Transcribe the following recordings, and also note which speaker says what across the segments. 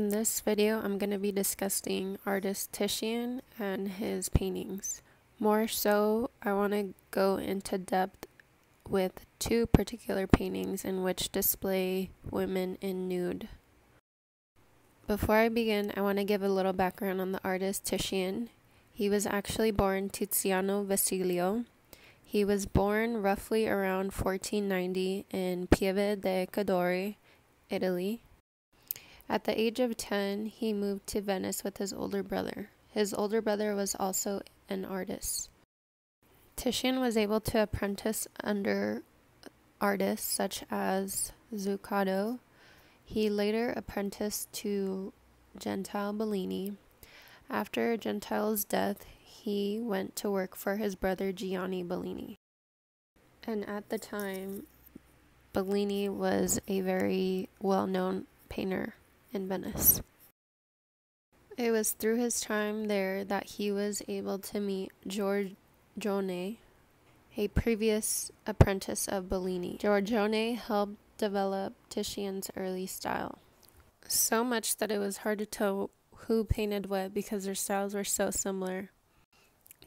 Speaker 1: In this video, I'm going to be discussing artist Titian and his paintings. More so, I want to go into depth with two particular paintings in which display women in nude. Before I begin, I want to give a little background on the artist Titian. He was actually born Tiziano Vecellio. He was born roughly around 1490 in Pieve de Cadore, Italy. At the age of 10, he moved to Venice with his older brother. His older brother was also an artist. Titian was able to apprentice under artists such as Zuccato. He later apprenticed to Gentile Bellini. After Gentile's death, he went to work for his brother Gianni Bellini. And at the time, Bellini was a very well known painter in Venice. It was through his time there that he was able to meet Giorgione, a previous apprentice of Bellini. Giorgione helped develop Titian's early style. So much that it was hard to tell who painted what because their styles were so similar.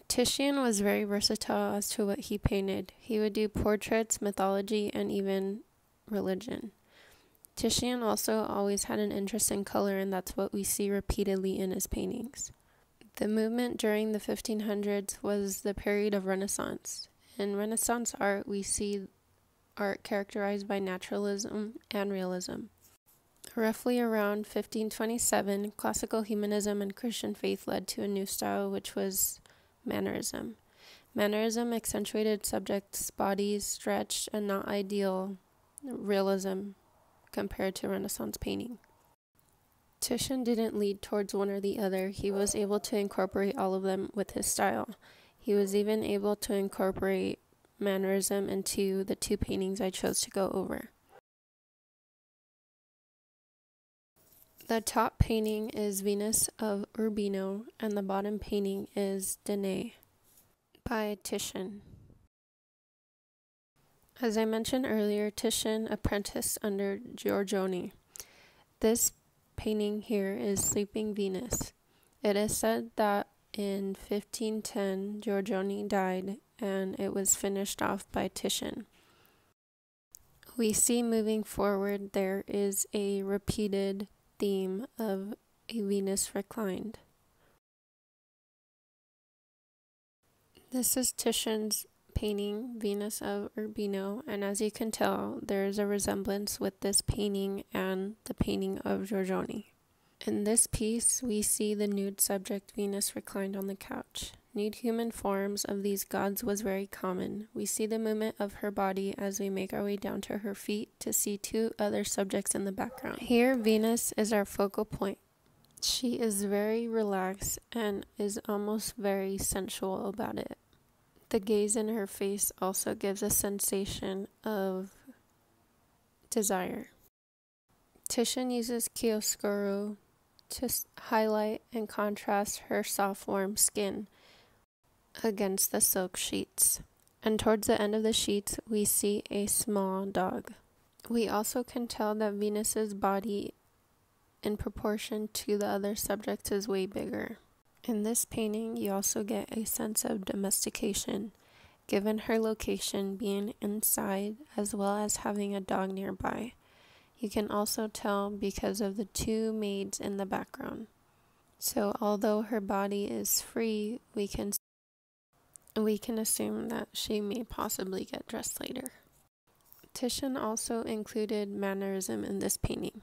Speaker 1: Titian was very versatile as to what he painted. He would do portraits, mythology, and even religion. Titian also always had an interest in color, and that's what we see repeatedly in his paintings. The movement during the 1500s was the period of Renaissance. In Renaissance art, we see art characterized by naturalism and realism. Roughly around 1527, classical humanism and Christian faith led to a new style, which was mannerism. Mannerism accentuated subjects' bodies stretched and not ideal realism compared to Renaissance painting. Titian didn't lead towards one or the other, he was able to incorporate all of them with his style. He was even able to incorporate mannerism into the two paintings I chose to go over. The top painting is Venus of Urbino, and the bottom painting is Danae by Titian. As I mentioned earlier, Titian apprenticed under Giorgione. This painting here is Sleeping Venus. It is said that in 1510 Giorgione died and it was finished off by Titian. We see moving forward there is a repeated theme of a Venus reclined. This is Titian's painting Venus of Urbino, and as you can tell, there is a resemblance with this painting and the painting of Giorgione. In this piece, we see the nude subject Venus reclined on the couch. Nude human forms of these gods was very common. We see the movement of her body as we make our way down to her feet to see two other subjects in the background. Here, Venus is our focal point. She is very relaxed and is almost very sensual about it. The gaze in her face also gives a sensation of desire. Titian uses chiaroscuro to highlight and contrast her soft, warm skin against the silk sheets. And towards the end of the sheets, we see a small dog. We also can tell that Venus's body, in proportion to the other subjects, is way bigger. In this painting, you also get a sense of domestication, given her location being inside as well as having a dog nearby. You can also tell because of the two maids in the background. So, although her body is free, we can we can assume that she may possibly get dressed later. Titian also included mannerism in this painting.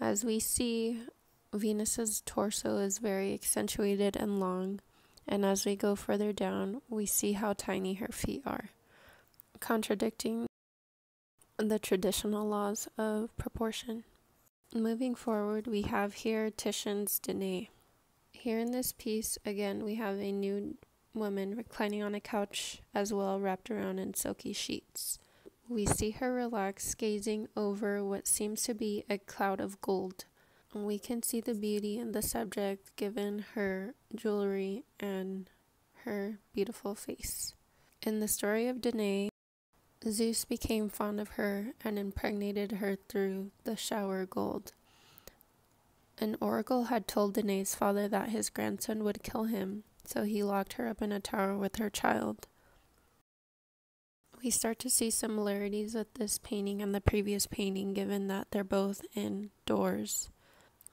Speaker 1: As we see, Venus's torso is very accentuated and long, and as we go further down, we see how tiny her feet are, contradicting the traditional laws of proportion. Moving forward, we have here Titian's Danae. Here in this piece, again, we have a nude woman reclining on a couch as well, wrapped around in silky sheets. We see her relaxed, gazing over what seems to be a cloud of gold we can see the beauty in the subject given her jewelry and her beautiful face. In the story of Danae, Zeus became fond of her and impregnated her through the shower gold. An oracle had told Danae's father that his grandson would kill him, so he locked her up in a tower with her child. We start to see similarities with this painting and the previous painting, given that they're both indoors.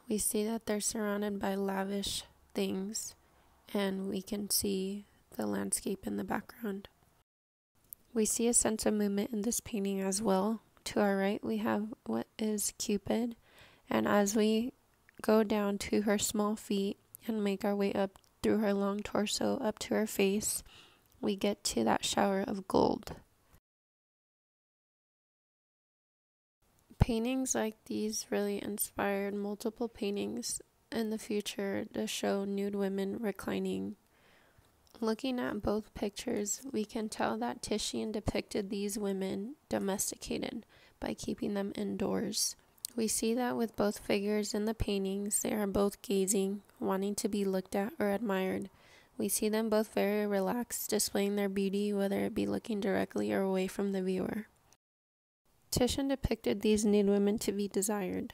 Speaker 1: We see that they're surrounded by lavish things, and we can see the landscape in the background. We see a sense of movement in this painting as well. To our right, we have what is Cupid, and as we go down to her small feet and make our way up through her long torso up to her face, we get to that shower of gold. Paintings like these really inspired multiple paintings in the future to show nude women reclining. Looking at both pictures, we can tell that Titian depicted these women domesticated by keeping them indoors. We see that with both figures in the paintings, they are both gazing, wanting to be looked at or admired. We see them both very relaxed, displaying their beauty, whether it be looking directly or away from the viewer. Titian depicted these nude women to be desired.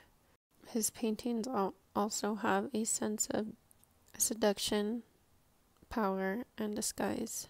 Speaker 1: His paintings also have a sense of seduction, power, and disguise.